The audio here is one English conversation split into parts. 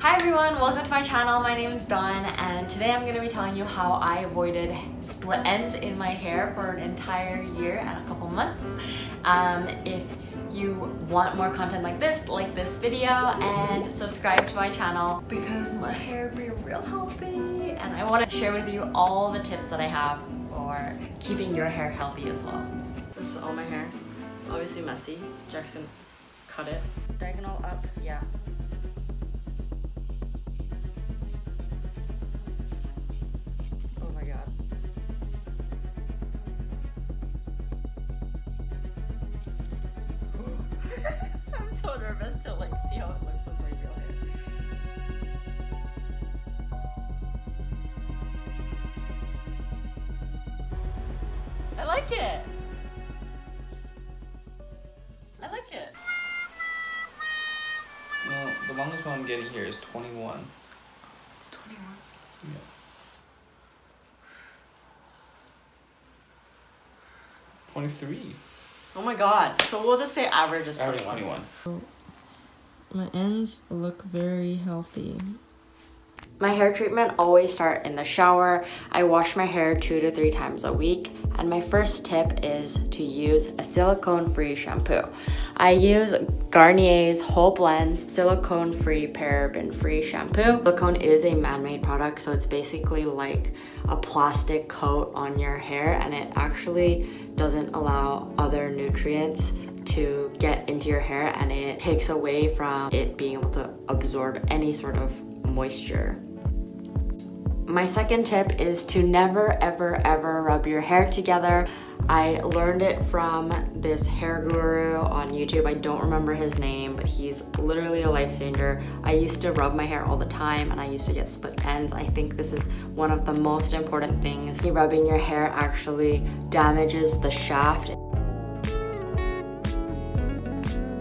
Hi everyone, welcome to my channel. My name is Dawn and today I'm going to be telling you how I avoided split ends in my hair for an entire year and a couple months. Um, if you want more content like this, like this video and subscribe to my channel because my hair be real healthy and I want to share with you all the tips that I have for keeping your hair healthy as well. This is all my hair. It's obviously messy. Jackson cut it. Diagonal up, yeah. So nervous to like see how it looks with my real hair. I like it. I like it. Well, the longest one I'm getting here is 21. It's 21. Yeah. Twenty-three. Oh my god. So we'll just say average is Average 21. twenty-one. My ends look very healthy. My hair treatment always start in the shower. I wash my hair two to three times a week. And my first tip is to use a silicone-free shampoo. I use Garnier's Whole Blends silicone-free, paraben-free shampoo. Silicone is a man-made product, so it's basically like a plastic coat on your hair and it actually doesn't allow other nutrients to get into your hair and it takes away from it being able to absorb any sort of moisture. My second tip is to never ever ever rub your hair together. I learned it from this hair guru on YouTube. I don't remember his name, but he's literally a life changer. I used to rub my hair all the time and I used to get split ends. I think this is one of the most important things. Rubbing your hair actually damages the shaft.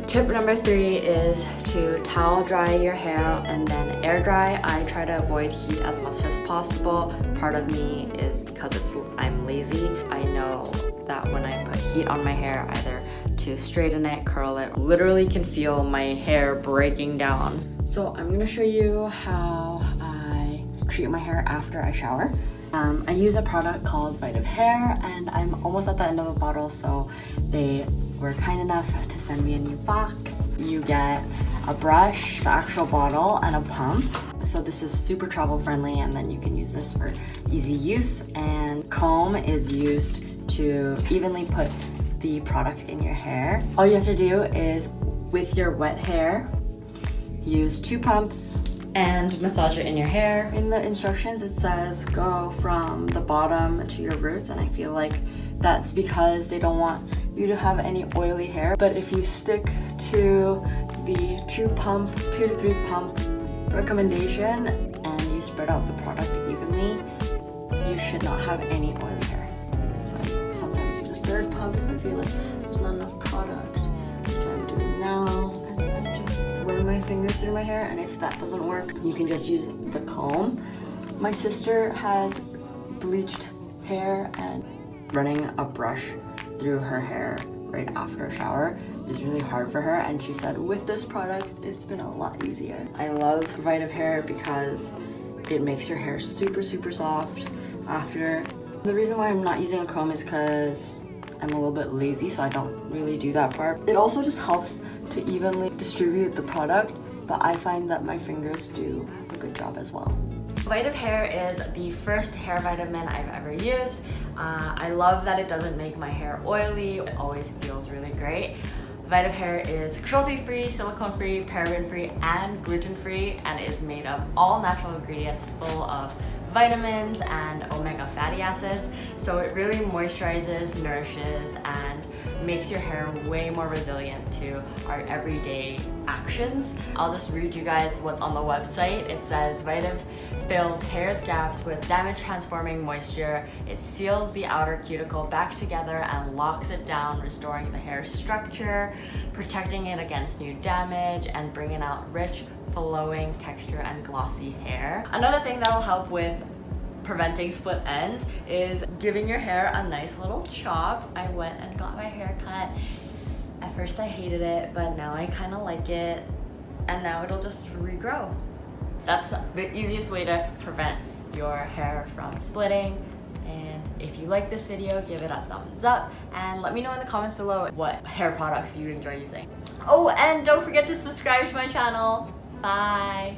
Tip number three is to towel dry your hair and then air dry. I try to avoid heat as much as possible. Part of me is because it's I'm lazy. I know that when I put heat on my hair, either to straighten it, curl it, literally can feel my hair breaking down. So I'm gonna show you how I treat my hair after I shower. Um, I use a product called Vitiv Hair and I'm almost at the end of the bottle so they were kind enough to send me a new box. You get a brush, the actual bottle, and a pump. So this is super travel friendly and then you can use this for easy use and comb is used to evenly put the product in your hair. All you have to do is with your wet hair, use two pumps and massage it in your hair. In the instructions it says go from the bottom to your roots and I feel like that's because they don't want you to have any oily hair. But if you stick to the two pump, two to three pump recommendation and you spread out the product evenly, you should not have any oily hair. So sometimes use a third pump if I feel like there's not enough product, which I'm doing now. And I just run my fingers through my hair and if that doesn't work, you can just use the comb. My sister has bleached hair and running a brush through her hair right after a shower is really hard for her and she said with this product it's been a lot easier. I love Vitiv Hair because it makes your hair super super soft after. The reason why I'm not using a comb is because I'm a little bit lazy so I don't really do that part. It also just helps to evenly distribute the product but I find that my fingers do a good job as well. Vitiv Hair is the first hair vitamin I've ever used. Uh, I love that it doesn't make my hair oily. It always feels really great. Vitiv Hair is cruelty-free, silicone-free, paraben-free, and gluten-free, and is made of all natural ingredients full of vitamins and omega fatty acids. So it really moisturizes, nourishes, and makes your hair way more resilient to our everyday actions. I'll just read you guys what's on the website. It says Vitiv fills hair's gaps with damage transforming moisture. It seals the outer cuticle back together and locks it down, restoring the hair's structure, protecting it against new damage, and bringing out rich, flowing texture and glossy hair. Another thing that'll help with preventing split ends is giving your hair a nice little chop. I went and got my hair cut. At first I hated it, but now I kind of like it. And now it'll just regrow. that's the easiest way to prevent your hair from splitting. And if you like this video, give it a thumbs up and let me know in the comments below what hair products you enjoy using. Oh, and don't forget to subscribe to my channel. Bye.